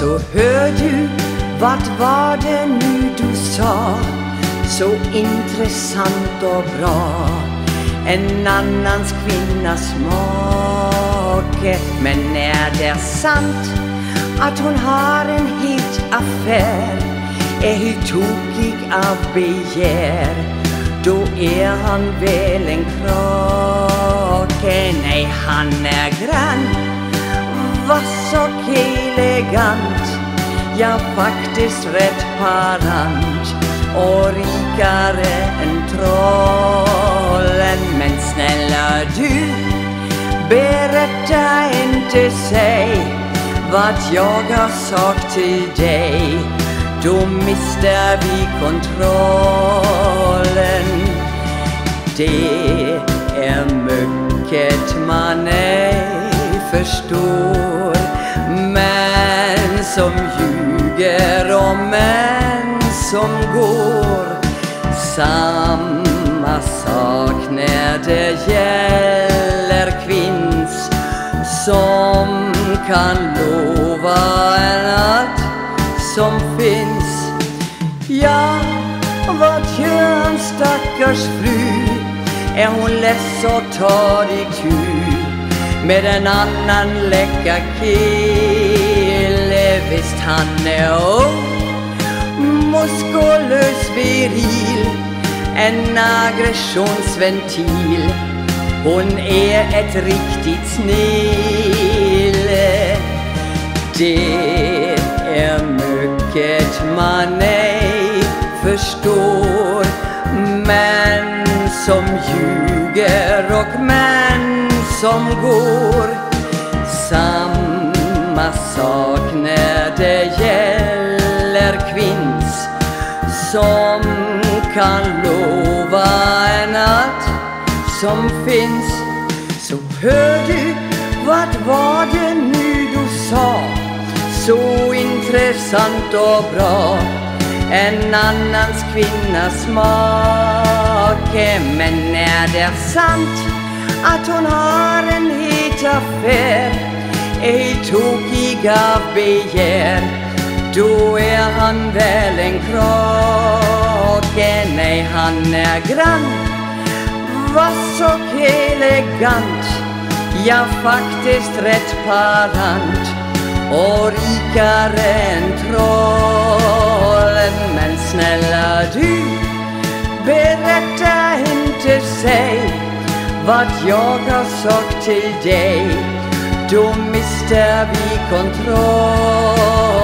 Så hör du, vart var det nu du sa? Så intressant och bra. En annans kvinnas make. Men är det sant att hon har en het affär? Är hon tokig av begär? Då är han väl en krake. Nej, han är grann, vass och elegant. Ja, faktiskt rätt parant och rikare än trollen. Men snälla du, berätta inte, säg vad jag har sagt till dig. Då mister vi kontrollen. Det som ljuger om en som går. Samma sak när det gäller kvinns som kan lova en natt som finns. Ja, vad gör en stackars fru? Är hon less och tar itu med en annan läcka kille? Visst han är ung, muskulös, viril, en aggressionsventil. Hon är ett riktigt snille. Det är mycket man ej förstår. Män som ljuger och män som går. Samma sak som kan lova en natt som finns. Så hör du, vad var det nu du sa? Så intressant och bra. En annans kvinnas make. Men är det sant att hon har en het affär? Ej tokiga begär. Då är han väl en krake. Nej, han är grann. Vass och elegant. Ja, faktiskt rätt parant. Och rikare än trollen. Men snälla du, berätta inte, säg vad jag har sagt till dig. Då mister vi kontrollen